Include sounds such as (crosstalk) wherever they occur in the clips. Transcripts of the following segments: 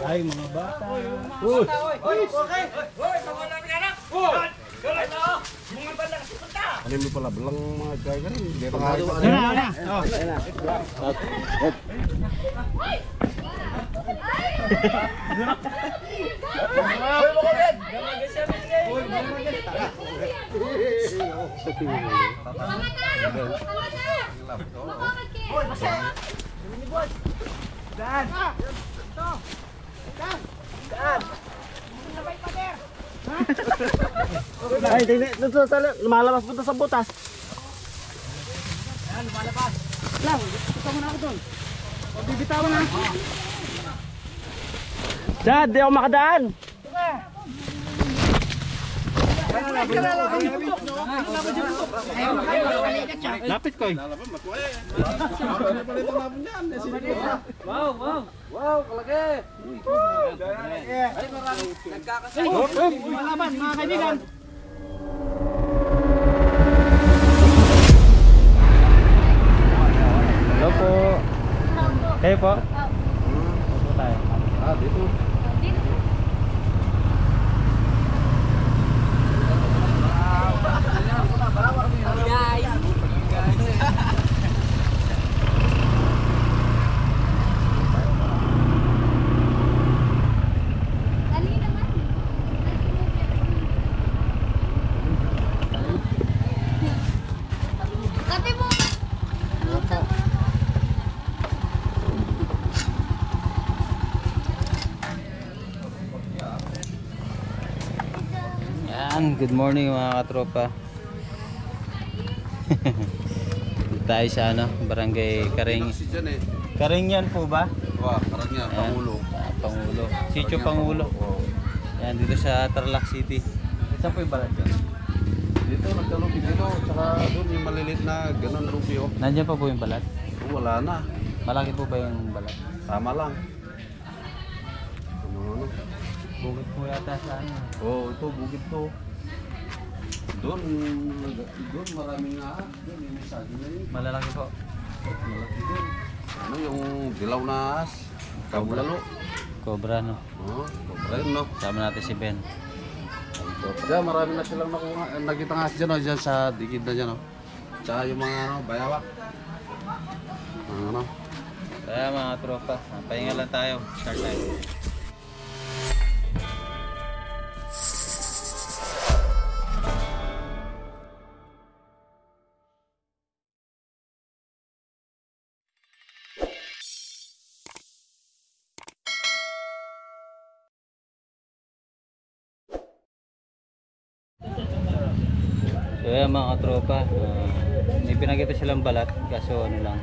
Ay, mga bata. Uy! Uy! Okay! Uy! Mga anak! Uy! Ano? Mga banda kasi punta! Ano mo pala, belang mga gaya ganun. Meron Ano na, ano na? Oh. Uy! Bukod! Uy! Ay, tingnan, dito sa lumalabas punta sa butas. Lang, ito mo na ako doon. O, bibitawan na. Dad, di ako makadaan. Lapit ko eh. Malaman, mga kaibigan. Hello po. Kayo po? Opo tayo. Ah, dito. Dali naman. Kati mo. Yan, good morning mga katropa. (laughs) Tayo sa ano, barangay Karing. Eh. Karingyan po ba? Wah, parang nga, Ayan. Pangulo. Ah, Pangulo. Sitio Pangulo. Yan, dito sa Tarlac City. Saan po yung balat dyan? Dito, nagkalupi dito. Tsaka doon yung maliliit na ganun rupi oh. Nandiyan pa po yung balat? Wala na. Malaki po ba yung balat? Tama lang. Ano, ano. Bukit po yata sa ano. Oh, ito, bukid to. Doon, doon maraming nga. Doon, yung saging na yun. Malalaki po. Malaki doon. Ano yung dilaw na ahas? Kabulalo. Cobra no. Oh, sobra yun, no? Sama natin si Ben. Diyan, marami na silang nakuha. eh, Nakita nga dyan, oh, dyan sa dikid na dyan, oh. Tsaka yung mga ano, bayawak. Ang Ano, Kaya mga tropa, ah, pahinga lang tayo. Start tayo. Yan mga katropa, ah, may pinakita silang balat kaso ano lang,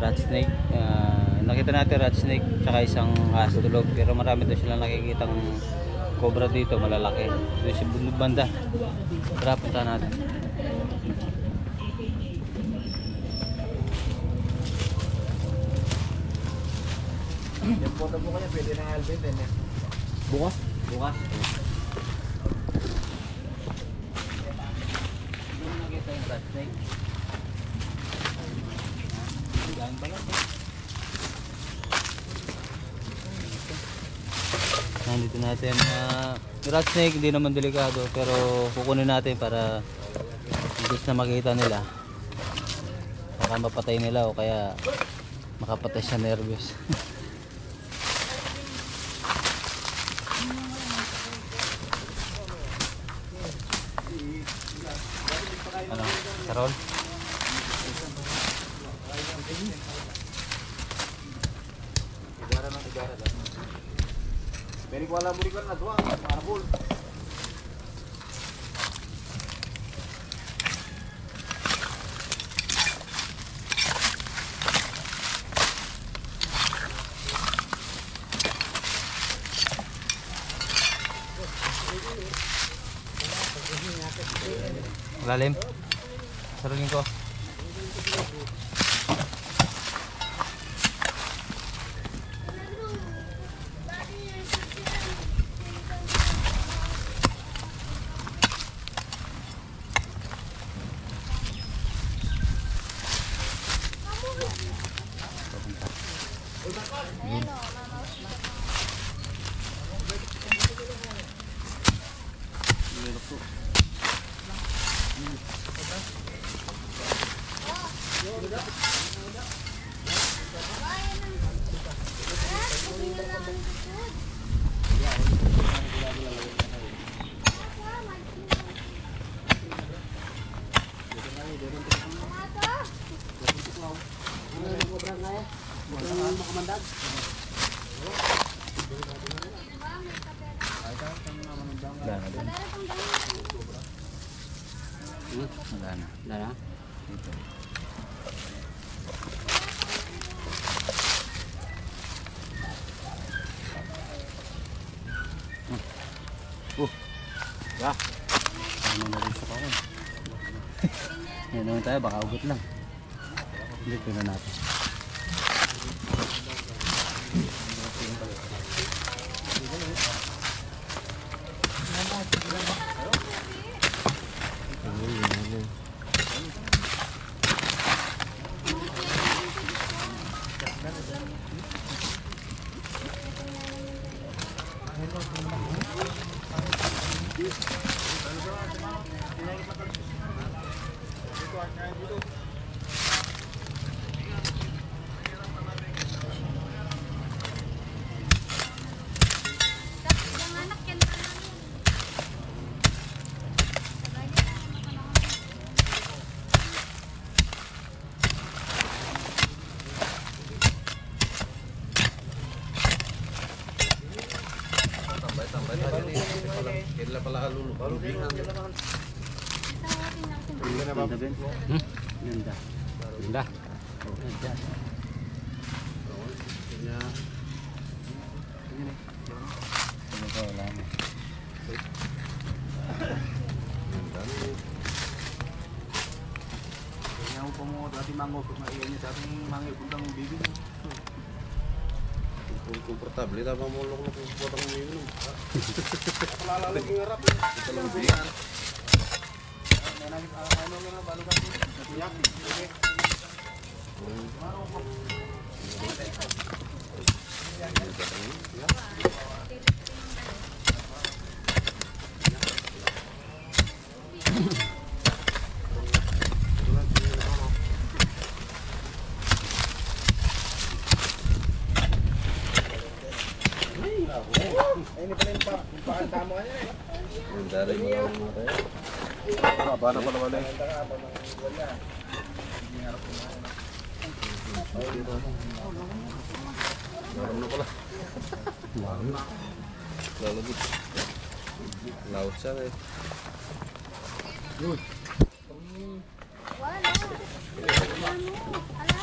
rat snake. Ah, nakita natin rat snake tsaka isang aso tulog pero marami daw silang nakikitang cobra dito malalaki. Doon sa bundok banda. Tara punta natin. Bukas? Bukas. Doon nakita yung rat snake. Galing balat eh. Nandito natin uh, rat snake hindi naman delikado pero kukunin natin para imbis na makita nila baka mapatay nila o kaya makapatay sa nervous (laughs) ano Carol? Pero wala mo rin na doon, marabol. Lalim. Wala na din. Wala na. Wala na? Dito. Oh. Ya. Ano na rin sa kawan. Yan naman tayo, baka ugot lang. Dito na natin. Kung komportable, tama mo lang kung potong mo yun. Palalalag yung harap. Ito lang bingan. Ano nga balugan ko? Yak. Ay, ini pala yung pa, yung paan tama niya eh. Yung dari mo lang mga tayo. Haba na pala wala. Laram na pala. Lalabot. Laut siya eh.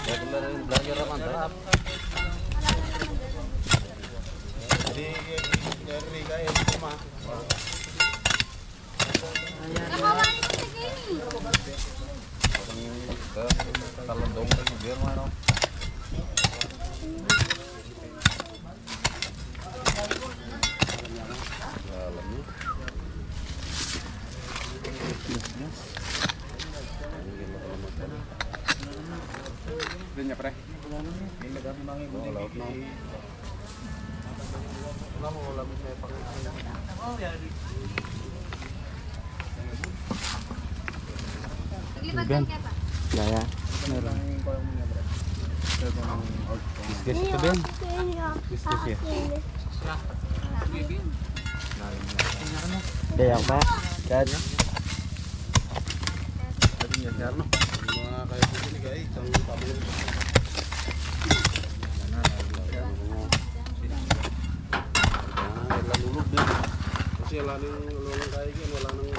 Kaya kung meron yung vlogger naman, tarap. Jadi, dari kaya cuma. Talandong rin yung beer mo, ano? Alam niyo. Ganyan pre. Yung nagabi mga ibu Wala out na. Wala mo, wala mo may pang- Ben? Gaya. Meron. Discuss ito Ben? Discuss yun. Kaya pa? Dad? Sabi niya, sir, no? Yung mga kaya ko sini, guys, isang pabulong. Ah, wala lulog din. Kasi wala nang wala nang kaya yan, wala nang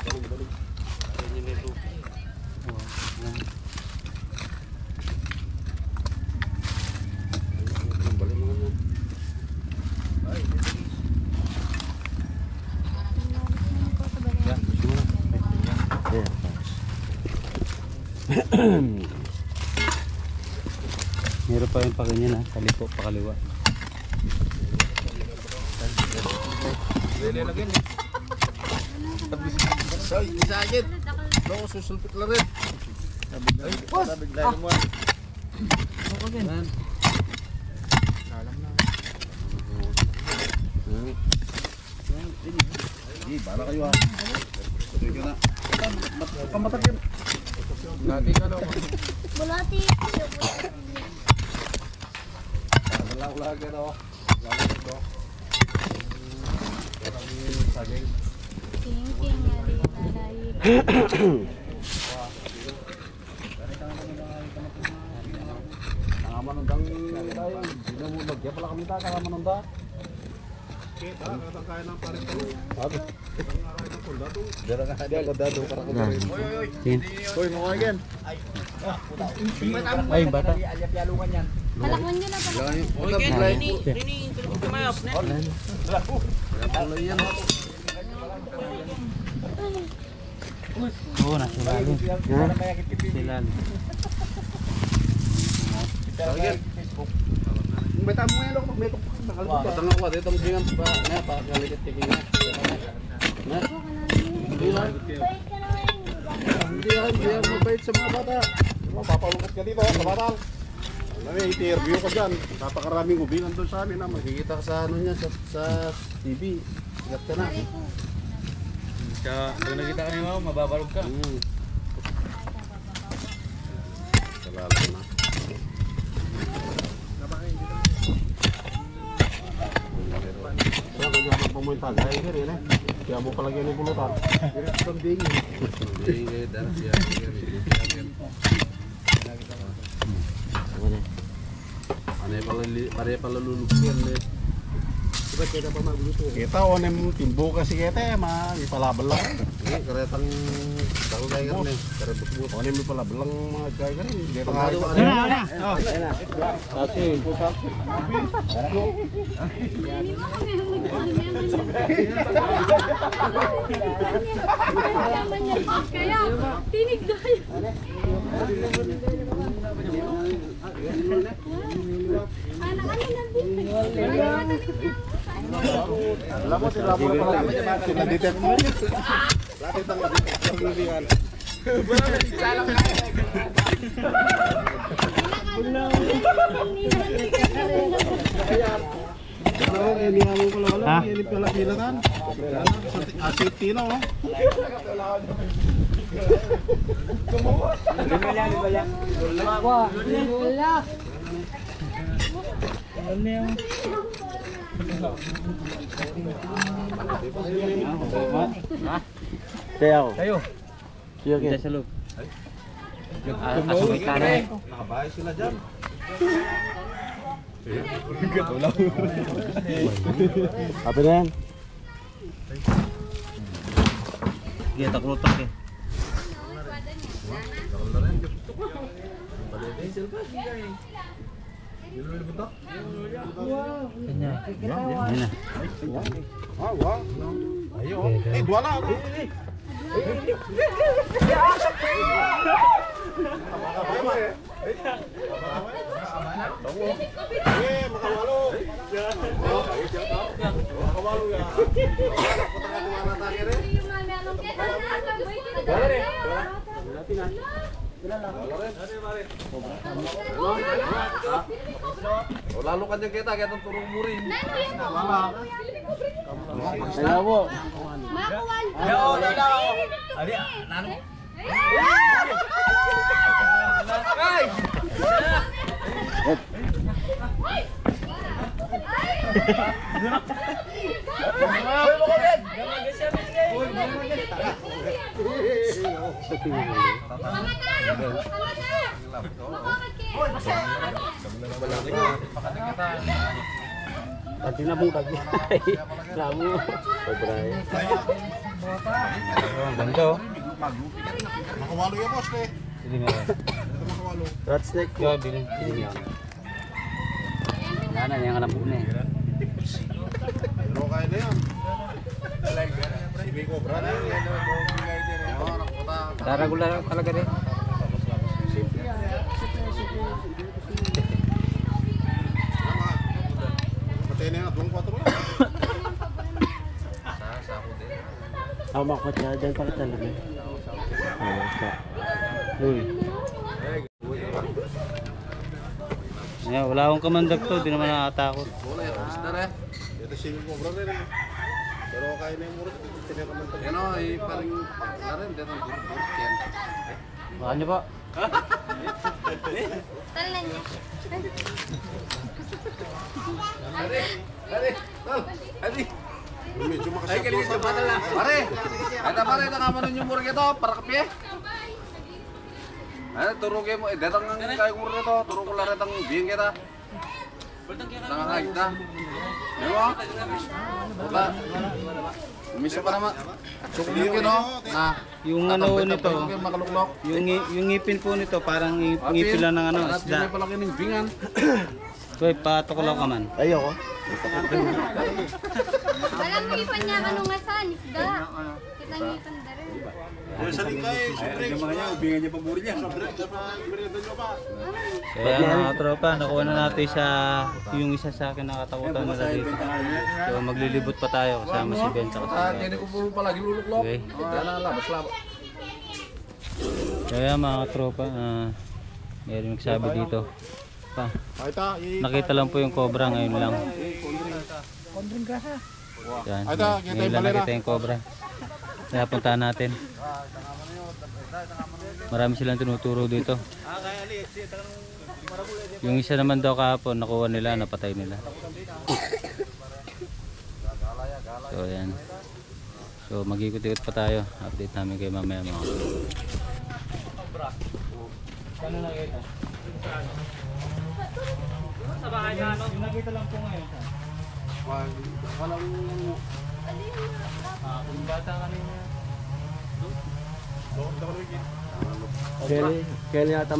Meron pa yung paganyan ha, kalipo, pakaliwa. Ay, isagit! Ako, susulpit lang rin. Ay, boss! Bigla mo. Yan. Hindi, para kayo ha. Tuloy ko na. Pamatak yun. Lati ka daw. Bulati. Wala ko lagi daw. Ko daw. Saging. King king ali nalay. Tama manundang tayo. Hindi na mo bagya pala kami tayo, kaya manunda. Ay, bata. Palakman nyo na pa. Oy, Rini, Rini, kumayap na. Wala yan. Oo, nasa ilalim. Silalim. Beta mo yan ako, may Patang ako, dito ang gingan pa. Na, pa kalitit tiking na. Na. Naman. Hindi lang, hindi lang mabait sa mga bata. Ka dito, kabatal. May interview ko dyan. Napakaraming ubingan doon sa amin naman. Makikita ka sa ano niya, sa, sa TV. Sigat ka na. Kaya, kung nakita kami mo, mababalog ka. Hmm. Kalala na. So, kanya magpamunta. Gaya ka rin eh. Kaya mo palagyan ng bulutan. Hindi, eh, dahil siya. Ano yung pala, pare pala lulubyan eh. Kita o nem timbo kasi kita eh. Ma, ipalabal lang. Ini keretang tahu kayak kan nih, keret bus. O nem ipalabal lang mga gaya ka rin. Dito nga Pengadu rin. ada. Kasi, Kaya, tinig tayo. Anak, ano nandito? Alam mo, sila mo pala. Sila detect mo. Bakit ang detect? Ano, ini mo pala wala. Ha? Ini pala pinatan. Asit tino. oh. Tayo. Tayo. Siya Dito sa loob. Ah, asabay ka na. Nakabahay sila dyan. Apa na yan? Sige, taklutak eh. Kanya. Yan na. Ah, wah. Ayo. Eh, dua lah. Eh, makawalo. Makawalo ya. Oh, lalu kan yang kita kita turun murin. Kaya po. Makuwan. Adi, nanu. Pati na mong tagi. Lamo. Sobray. Ganda oh. Makawalo ya, boss eh. Hindi makawalo. Rat snake po. Gabi lang. Hindi yan. Wala na, yung alam po na eh. Pero kaya na yan. Si Biko Brad. Daragula talaga rin. Patay na yan at 1-4 yan. Sa ako din. Tama ko siya. Diyan talaga. Uy. Yeah, wala akong kamandag to, di naman nakatakot. Boleh ya, sebentar ya. Ito si rin. eh. Pero kaya na yung murid. Tinataman pa. Yan o, eh, paling kemarin dia tuh buruk kan. Baka niyo po. Talan niya. Hadi, tol, hadi. Medyo Ay, makasya kali sa na. Pare, ada pare, ito nga manon yung murag ito, para kape. Eh, turugin mo. Eh, datang ang kayo ko rito. Turug ko lang rito ang bihin kita. Ka kita. Di ba? Wala. Umisa pa naman. Sukli ko no. Na. Yung ano nito, Yung makaluklok. yung, ngi- yung ngipin po nito, parang ngip, ngipin lang ng ano, At isda. Hindi pala kining bingan. (coughs) Kuy, patok lang ka man. Ayoko. (coughs) Walang magipan niya kanong asan, isda. Kita niyo dare. Sa lingkay, sobre. Yung mga niya, ubingan niya paburi niya. Sobre, sa merienda niyo pa. Kaya mga tropa, nakuha na natin sa yung isa sa akin nakatakutan nila dito. So maglilibot pa tayo kasama si Ben tsaka si Ah, kini ko puro pala giluluklok. Okay. Dala labas labas. Kaya mga tropa, ah, meron nagsabi dito. Pa, nakita lang po yung cobra ngayon lang. Yan, Ay, ta, kita ngayon lang nakita yung cobra. Kaya puntahan natin. Marami silang tinuturo dito. Yung isa naman daw kahapon, nakuha nila, napatay nila. So yan. So mag-ikot-ikot pa tayo. Update namin kayo mamaya mga Ano nakita? Sa bahay na ano? Nakita lang po ngayon. Walang kung bata kanina.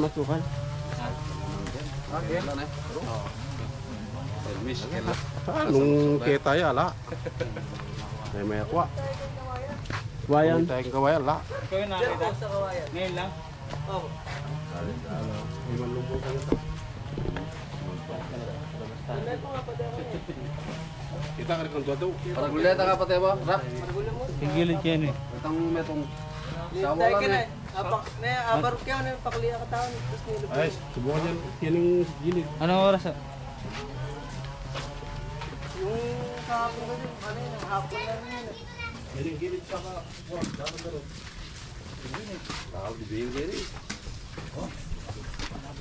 Masukan. Wala na. Oo. Miss, kailan? Ah, nung kita ya, la. May may akwa. Wayan. Tayo kawaya, la. Ikaw yung nakita? Ngayon lang? Kita ka rin kung tuwa Parang guleta ka pati ba? Rap. Tigilid yan eh. Itang metong sawa lang eh. Ay, subukan yan. Yan yung gilid. Anong oras? ah? Yan yung gilid sa ka.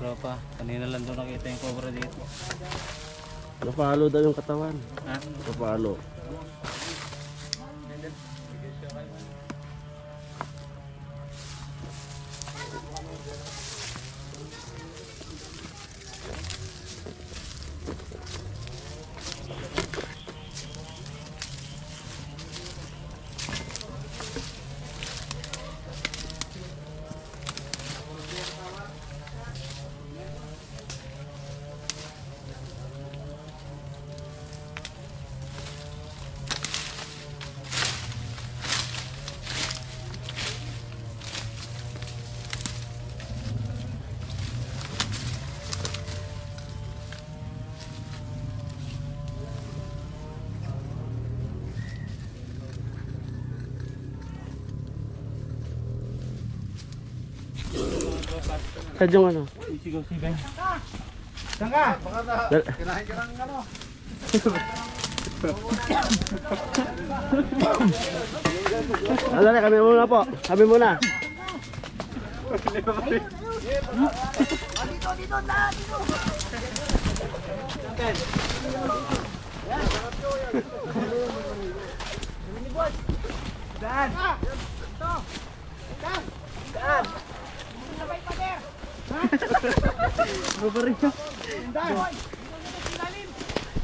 tropa, kanina lang doon nakita yung cobra dito. Napalo daw yung katawan. Ha? Napalo. Saan yung ano? Isigaw si Ben. Dal- Kinahin ka ng ano. Ano na, kami muna po. Kami muna. (laughs)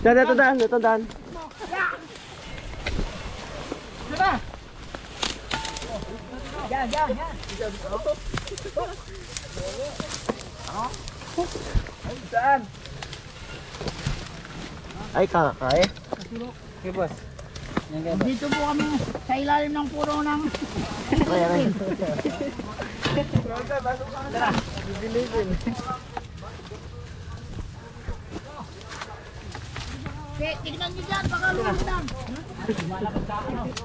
Daan, ito daan, ito daan. Ay, kakakay. Okay boss. Yan Dito po kami sa ilalim ng puro ng Kaya rin. Kaya tignan nyo dyan, baka lumutang.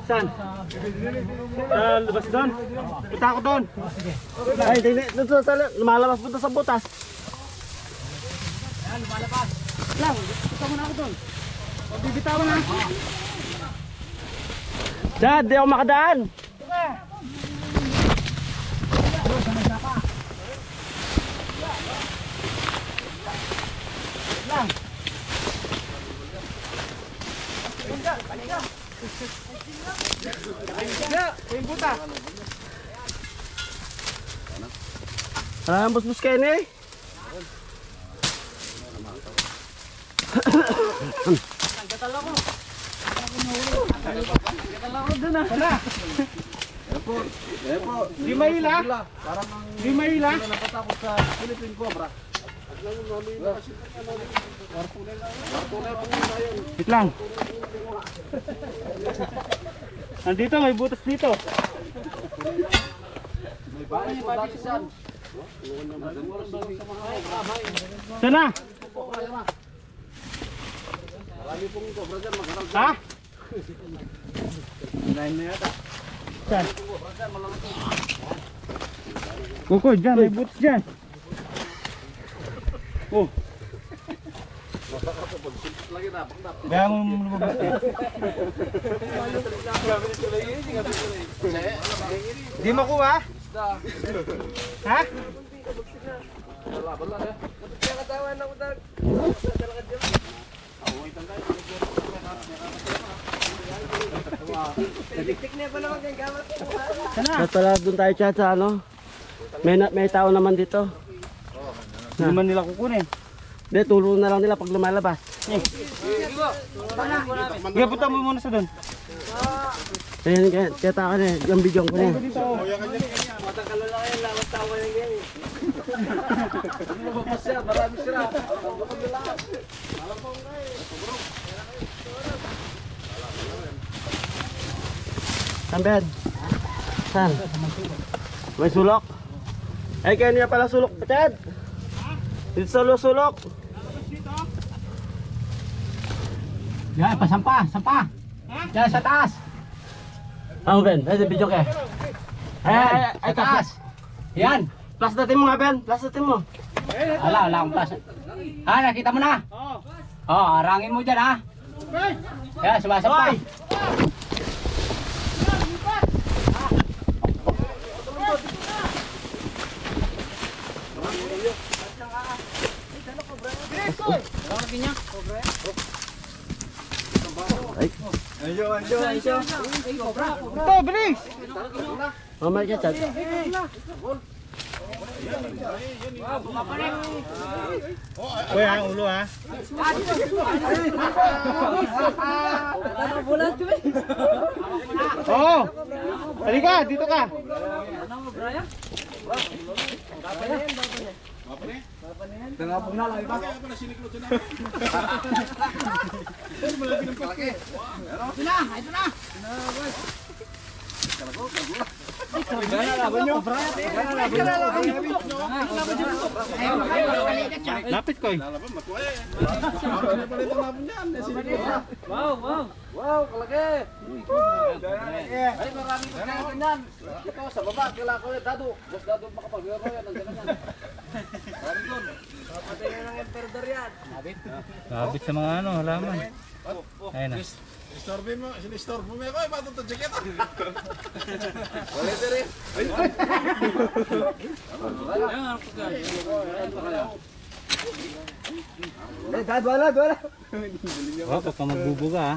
Saan? Ah, labas doon. Punta ako doon. Ay, tala. Lumalabas punta sa butas. Lang, gusto mo na ako doon. Bibitawan na. Chad, di ako makadaan. Ah, bus-bus kayo na eh. Eh po, Di mahila. parang ang Di mahila. napatakot sa Philippine Cobra. Wait. Nandito, may butas dito. May bahay po dati siyan. Sana? Marami pong cobra dyan, maghanap Ha? Saan? Kuko, dyan, may butas dyan. Oh. Lagi na. Kaya mo lumabas eh. Di makuha? Ha? Wala, wala eh. At pala doon tayo chat sa ano. May, na, may tao naman dito. Hindi man nila kukunin. Hindi, tulong na lang nila pag lumalabas. Kaya punta mo muna sa doon. Ayan, kaya, kaya taka na eh. Yung video ko na eh. Lumabas siya, marami sila. Saan, Ben? Saan? May sulok? Ay, kaya niya pala sulok, Chad. Dito sa lo- sulok. Yan, pasampa, sampa. Yan, sa taas. Ah, Ben. Ay, video ka. Ay, ay, ay, ay, Sa taas. Yan. Plus natin mo nga, Ben. Plus natin mo. Ala, wala akong plus. Ha, nakita mo na? Oo. Oh, arangin mo dyan ha. Yan, sumasampa. Ito, bilis! Mamaya ka, Chad. Uy, ang ulo ha. Oo. Oh, halika, dito ka. Nangabog na lang iba. Kaya pala siniklot yun na. Malaki ng pasto. Ito na, ito na. Ito na, boss. Lapit ko eh. Wow, kalaki! Pa kaya ganyan. Ito, sa baba, kila ko yan, dado. Boss dado makapaglaro yan, ang ganyan. Marami doon. Lapit sa mga ano, halaman. Ayun. Istorbo mo, sinistorbo mo ako, eh, ba't ito jacket? Wala diri. Oh, pagka magbubuga ha.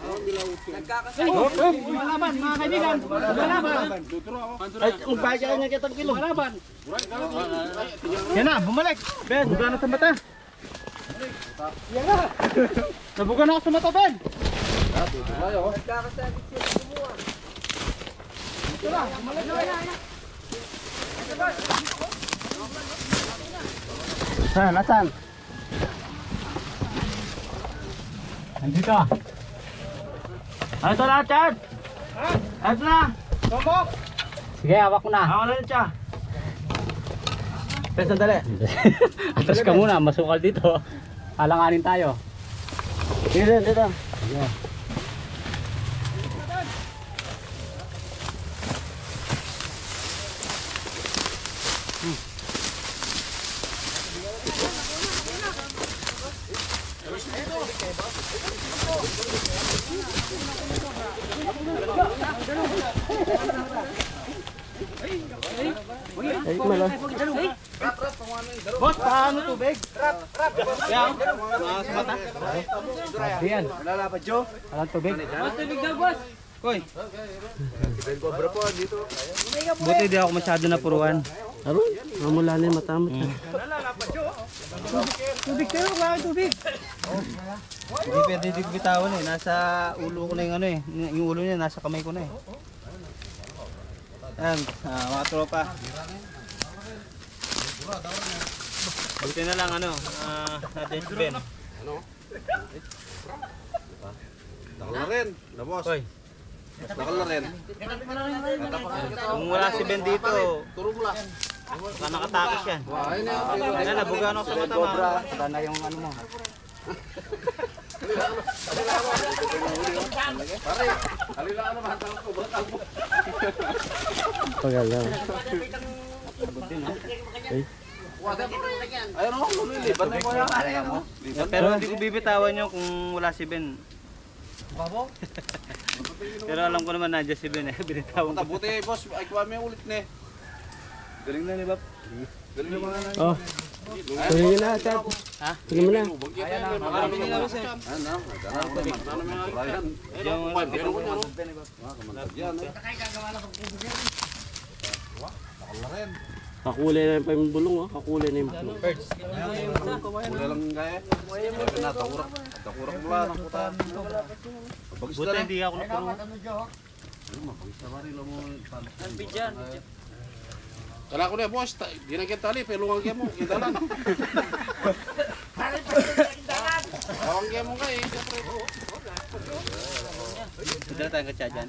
Malaban, mga kaibigan. Malaban. Ay, magbayad ka niya kitang kilo. Malaban. Yan na, bumalik. Ben, buga na sa mata. Yan na. Nabuga na ako sa mata, Ben. Tayo. Saan? Nasaan? Nandito. Ito na, Chad? Ito na. Tombok. Sige, hawak ko na. Ako na siya. Ben, sandali. (laughs) Atras ka muna, masukal dito. Alanganin tayo. Dito, dito. Ay, paano tubig? Yan. Mga sa mata. Yan. Lalapad, Joe. Walang tubig. Koy. Buti di ako masyado napuruan. Aron, mamula na yung matamot. Tubig kayo, wala kang tubig. Hindi pwede di ko bitawan eh. Nasa ulo ko na yung ano eh. Yung ulo niya nasa kamay ko na eh. Yan, ah, mga tropa. Buti na lang ano, ah, natin si Ben. Nakal na rin. Na boss. Koy, Nakal na rin. kung wala si Ben dito, Turo mo lang. baka nakatakis yan. Ayun na. Nabugaan ako sa mata mga. Wala na yung ano mo. Pagal lang. Ayun o, lumiliban na yung kaya. Pero hindi ko bibitawan yun kung wala si Ben. Pero alam ko naman nandiyan si Ben eh. Binitawan ko. Buti boss, ay mo yung ulit ne. Galing na ni Bab. Galing na mga na. Oh. Tingin na, Chad. Ha? Tingin mo na. Ayan na, marami boss eh. Ayan na, magkana ko naman. Ano naman yung Ryan? Yung Kumain, meron ko niya no? Ah, kamantag yan eh. Nakal na rin. Kakulay na yung bulong, oh. Kakulay na yung bulong. Kulay lang kaya. Na, takurak. Takurak mo lang, ang puta. Bagis Buti na rin. hindi ako napuruan. Ano, mabagis na rin lang mo. Ang bidyan. Kala ko na boss, di na kita tali, pelungan kaya mo, kita lang. (laughs) Kaya mo kay, siyempre. Sudah tayong katsa dyan.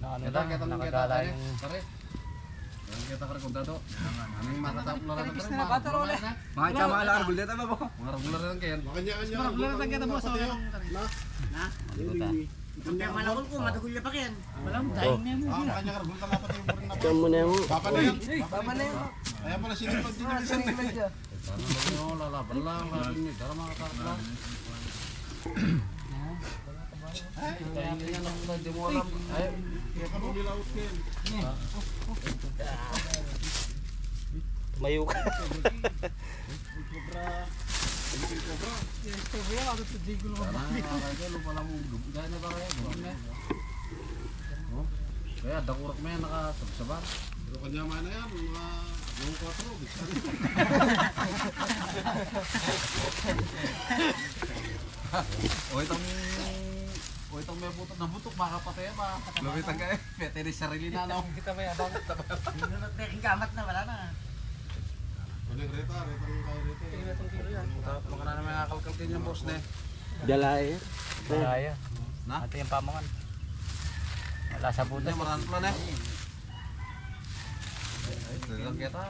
na rin. Kita kita nang kita kare. Kare. Yang kita kare kontado. Ano yung makatap na rin kare. Mga tama lang, arbol dito ba po? Mga regular rin kaya. Regular lang kita po sa Diyan mo na mo. Ano nyo, lalaban lang, lalaban nyo. Dara makatap lang. Ay, hindi mo alam. Ay, Tumayo ka. Kaya dakurak mo yan nakasabsabar. (laughs) Pero kanya man na yan, mga yung 4. o itong o itong may butot na butok makapatay ba? Lumitan ka eh, pwede rin sarili na no. Kita may abang. Mga na naman kakalkalkin yung boss ne. Jalay. Kaya. Na? Ito yung pamangan. Wala sa Hindi, butas. maran plan eh. Ay, dagang kita.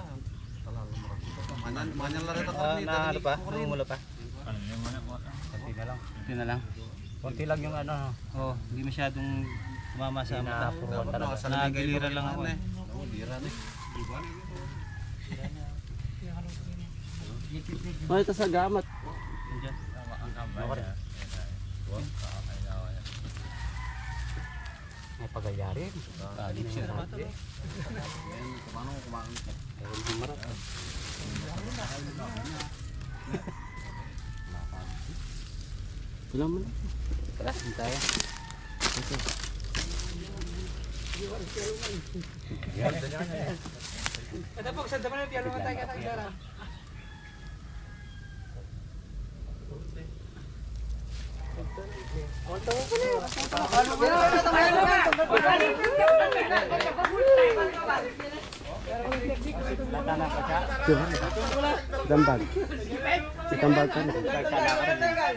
Manyan, manyan lang. Ah, na ano pa? Namumula pa? Konti na lang. Ito na lang. Konti lang yung ano. Oh, hindi masyadong tumama sa mata. Napuruan talaga. Nagiliran lang ako eh. Dira na eh. Oh, ito sa gamat. Nandiyan. May pagayari. Galit siya naman. Paano ko kumain? Wala mo na. Tara, hindi tayo. Ito. Ito po, sa daman na piyalo ka tayo katang dara. Ano ba? Ano ba? Ano ba? Ano ba? Ano ba? Ano ba? Dambag. Itambag ka na.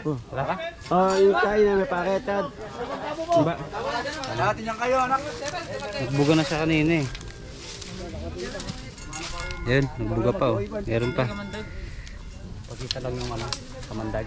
Oh. Wala ka? Oh, yung kain na may paket, Chad. Ba? Nagbuga na siya kanina eh. Yan, nagbuga pa oh. Meron pa. Pakita lang yung ano, kamandag.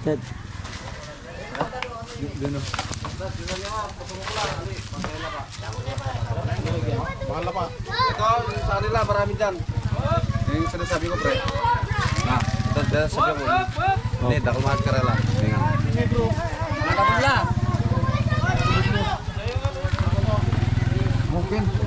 Chad. Mahal pa. Ito, sa kanila, marami dyan. Yung sinasabi ko, pre. Na, ito, ito, sabi ko. Hindi, dako mahal ka rela. again.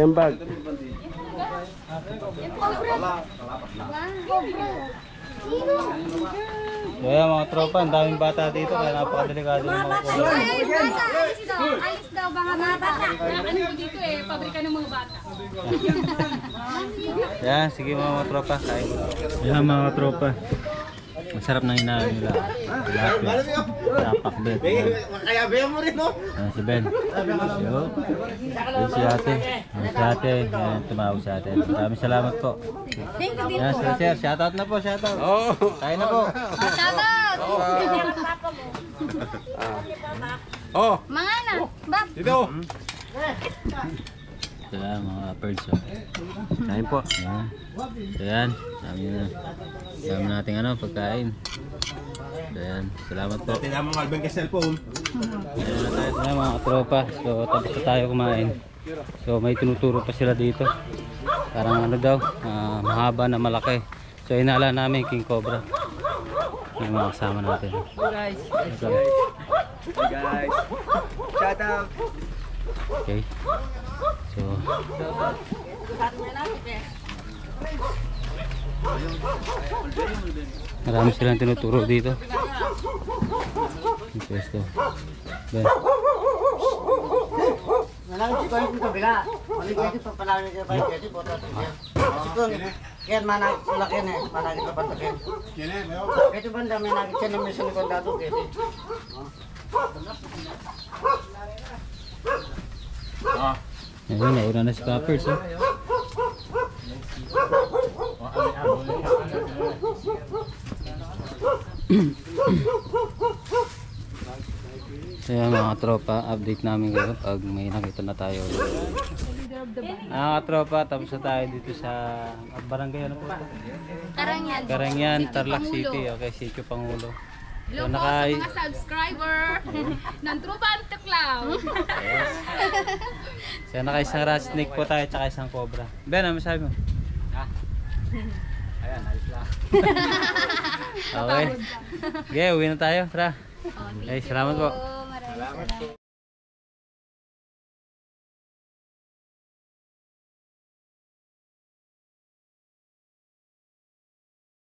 Yung bag. Kaya mga tropa, ang daming bata dito kaya napakadelikado ng mga bata, alis daw. Alis daw, mga bata. Ano dito eh, pabrika ng mga bata. Yan, sige mga tropa, kain mo. Yan mga tropa. Masarap na inaano nila. Lahat yun. Napakbet. Kaya bayan mo rin, no? Ayan si Ben. Yo. Yan si ate. Yan si ate. Yan, tumawag sa atin. Maraming salamat po. Thank you din Yan, po. sir, sir. Shoutout na po, shoutout. Oo. Kain na po. Shoutout! Oh, (laughs) Mga na, bab. dito. So yan, mga birds. Oh. Kain po. Yan. So yan. Dami na. Dami nating ano, pagkain. So yan. Salamat po. Malben kay cellphone. Ayan na tayo na mga tropa. So tapos na tayo kumain. So may tinuturo pa sila dito. Parang ano daw, ah, mahaba na malaki. So inala namin King Cobra. Yung mga kasama natin. Guys. Guys. Shout out. Okay. So Marami silang tinuturo dito. Yung pwesto. Ben. Manang ko yung kabila. Mali ko yung papalawin ko pa yung boto. Sikon, kaya manang laki na, manang ito patakin. Ito banda may nakita na may salikod dato kaya. Ayun, nauna na si Cappers. Oh. (clears throat) Kaya mga tropa, update namin kayo pag may nakita na tayo. Ah, mga tropa, tapos na tayo dito sa barangay ano po? Karangyan. Karangyan, Tarlac. City. Okay, Sitio Pangulo. Hello So, po sa nakay- mga subscriber (laughs) ng Trupa Antiklaw. So, naka isang rat snake po tayo, tsaka isang cobra. Ben, ano masabi mo? Ayan, ayos lang. Okay. Okay, uwi na tayo. Tara. Oh, Okay, you salamat po. Maraming salamat.